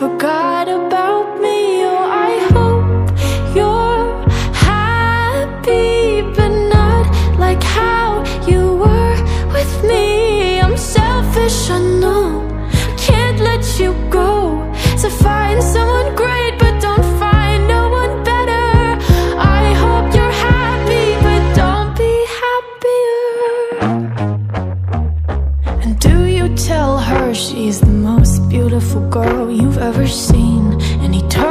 Forgot about And do you tell her she's the most beautiful girl you've ever seen? An eternal love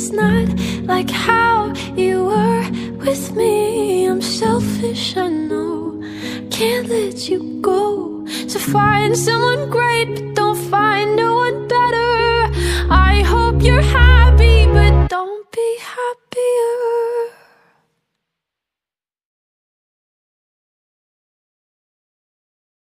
just not like how you were with me. I'm selfish, I know. Can't let you go. So find someone great, but don't find no